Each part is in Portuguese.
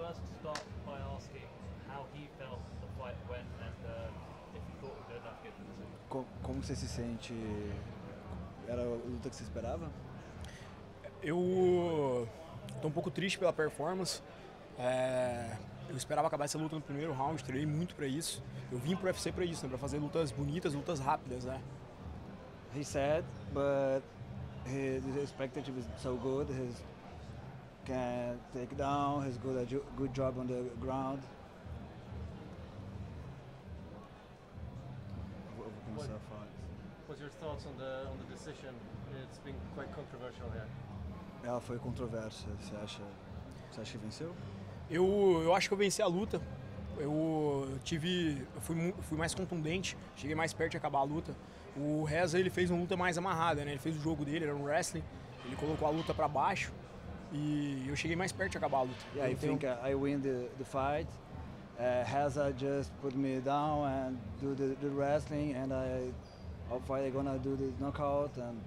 first start by asking how he felt the fight went and uh, if he thought was good enough get to the. Co- como você se sente? Era a luta que você esperava? Eu tô um pouco triste pela performance. É, eu esperava acabar essa luta no primeiro round, treinei muito pra isso. Eu vim pro UFC pra isso, né, pra fazer lutas bonitas, lutas rápidas, né? He said, but his, his expectative is so good. His can take down. He's good at jo- good job on the ground. Eu vou eu vou começar a falar. What's your thoughts on the on the decision? It's been quite controversial here. Ela foi controversa. Você acha? Você acha que venceu? Eu, eu acho que eu venci a luta. Eu tive, eu fui, fui mais contundente, cheguei mais perto de acabar a luta. O Reza ele fez uma luta mais amarrada, né? Ele fez o jogo dele, era um wrestling. Ele colocou a luta pra baixo e eu cheguei mais perto de acabar a luta. Yeah, I think uh, I win the, the fight. Uh, Hazard just put me down and do the, the wrestling, and I hopefully I'm gonna do the knockout, and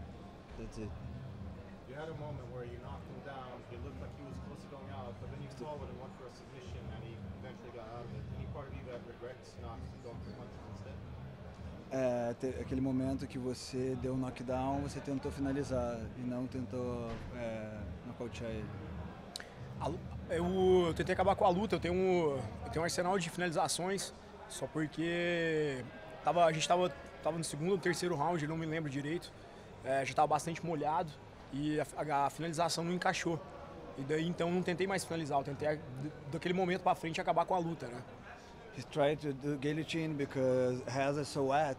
that's it. You had a moment where you knocked him down. It looked like he was close to going out, but then you followed and went for a submission, and he eventually got out of it. Any part of you that regrets not going for punches instead? É, aquele momento que você deu um knockdown, você tentou finalizar e não tentou é, nocautear ele. Eu, eu tentei acabar com a luta, eu tenho, um, eu tenho um arsenal de finalizações, só porque tava, a gente estava tava no segundo ou terceiro round, não me lembro direito, é, já estava bastante molhado e a, a- finalização não encaixou. E daí então não tentei mais finalizar, eu tentei daquele momento para frente acabar com a luta, né? He tried to do guillotine because Hazard so wet,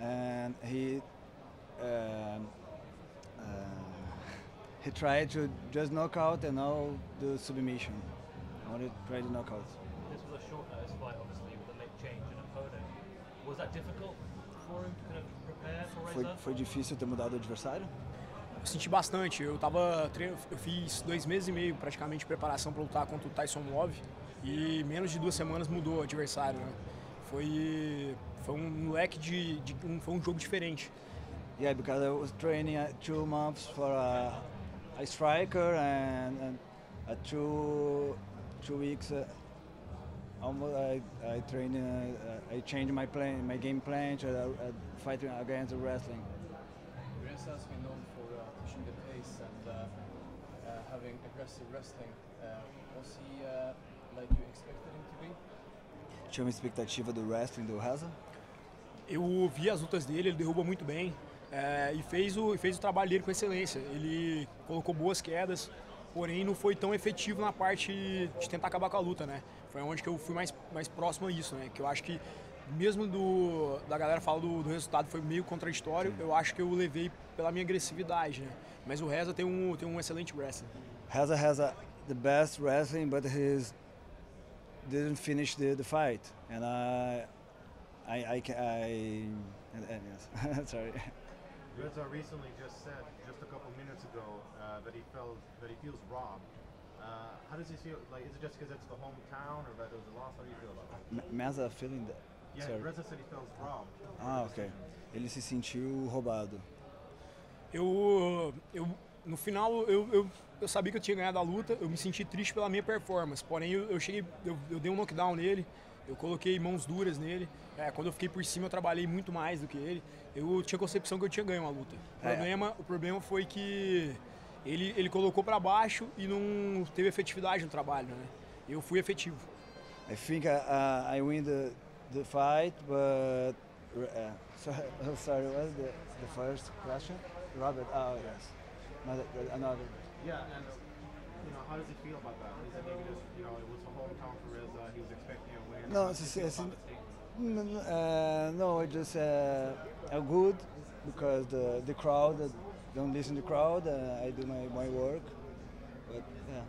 and he um, uh, he tried to just knock out and now do submission. I wanted to try the knockout. This was a short notice fight, obviously, with a late change in opponent. Was that difficult for him to kind of prepare for Foi, foi difícil ter mudado o adversário? Eu senti bastante, eu tava eu fiz dois meses e meio praticamente de preparação para lutar contra o Tyson Love e menos de duas semanas mudou o adversário, né? Foi, foi um leque de, de um, foi um jogo diferente. Yeah, because I was training two months for a, a striker and, and uh, two two weeks. Uh, almost I I trained. Uh, I changed my plan, my game plan to uh, fighting against the wrestling. Reza has been known for uh, pushing the pace and uh, uh, having aggressive wrestling. Uh, was he like you expected him to be? Tinha uma expectativa do wrestling do Reza. Eu vi as lutas dele, ele derruba muito bem é, e fez o, fez o trabalho dele com excelência. Ele colocou boas quedas, porém não foi tão efetivo na parte de tentar acabar com a luta, né? Foi onde que eu fui mais, mais próximo a isso, né? Que eu acho que mesmo do, da galera fala do, do resultado foi meio contraditório, eu acho que eu levei pela minha agressividade, né? Mas o Reza tem um, tem um excelente wrestling. Reza has a, the best wrestling, but he's didn't finish the, the fight, and I, I, I, I, and, and yes, sorry. Reza recently just said, just a couple minutes ago, uh, that he felt that he feels robbed. Uh, how does he feel? Like, is it just because it's the hometown, or that it was a loss? How do you feel about that? M- Meza feeling that. Yeah, sorry. Reza said he feels robbed. Ah, ok. decision. Ele se sentiu roubado. Eu, eu no final eu, eu, eu sabia que eu tinha ganhado a luta, eu me senti triste pela minha performance. Porém eu, eu cheguei, eu, eu dei um knockdown nele, eu coloquei mãos duras nele. É, quando eu fiquei por cima eu trabalhei muito mais do que ele. Eu tinha concepção que eu tinha ganho uma luta. O É. problema, o problema foi que ele, ele colocou pra baixo e não teve efetividade no trabalho, né? Eu fui efetivo. I think I, uh, I win the, the fight, but uh, sorry, sorry, what's the, the first question? Robert, oh yes, another, another. Yeah, and you know, how does he feel about that? Is it maybe just you know, it was a hometown for Reza, he was expecting a win. No, How it's- it's- about the take? N- n- Uh, no, I just uh, uh, good because the the crowd uh, don't listen to the crowd. Uh, I do my, my work, but yeah,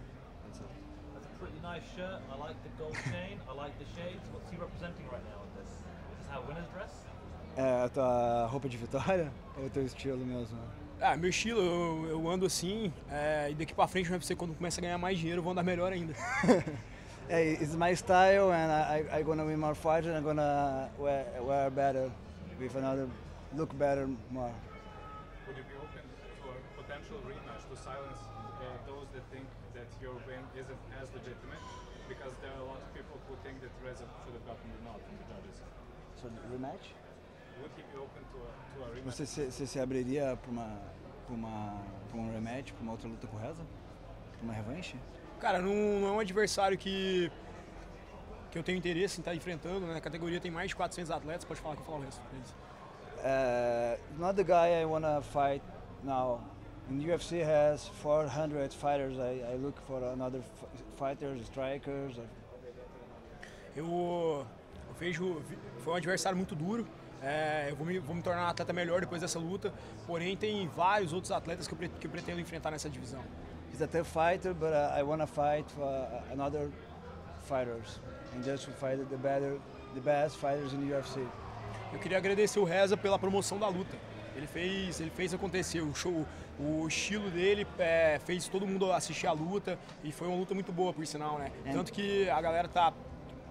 that's it. That's a pretty nice shirt. I like the gold chain. I like the shades. What's he representing right now with this? Is this how winners dress? É a roupa de vitória ou o teu estilo mesmo? Ah, meu estilo, eu, eu ando assim, é, e daqui pra frente no UFC, quando começa a ganhar mais dinheiro, eu vou andar melhor ainda. Hey, it's my style, and I I gonna win more fights, and I'm gonna wear, wear better, with another look better more. Would you be open to a potential rematch to silence uh, those that think that your win isn't as legitimate? who think that Reza should have gotten the nod from the judges. So a, a rematch? Você se, você se abriria para uma, pra uma, pra um rematch, para uma outra luta com o Reza? Pra uma revanche? Cara, não, não é um adversário que, que eu tenho interesse em estar enfrentando, né? A categoria tem mais de 400 atletas, pode falar que eu falo o resto. É. Uh, not the guy I wanna fight now. In UFC has 400 fighters. I, I look for another fighters, strikers. Eu, eu vejo. Foi um adversário muito duro. É, eu vou me, vou me tornar um atleta melhor depois dessa luta. Porém, tem vários outros atletas que eu, que eu pretendo enfrentar nessa divisão. He's a tough fighter, but uh, I wanna fight for uh, another fighters and just to fight the better, the best fighters in UFC. Eu queria agradecer o Reza pela promoção da luta. Ele fez, ele fez acontecer. O show, o estilo dele é, fez todo mundo assistir a luta e foi uma luta muito boa, por sinal, né? And- Tanto que a galera tá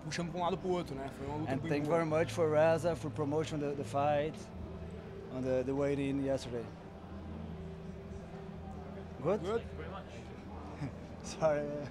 puxando para um lado pro outro, né? Foi uma luta And muito thank you boa. very much for Raza for promotion the, the fight on the, the weigh-in yesterday. Good? Good? Very much. Sorry.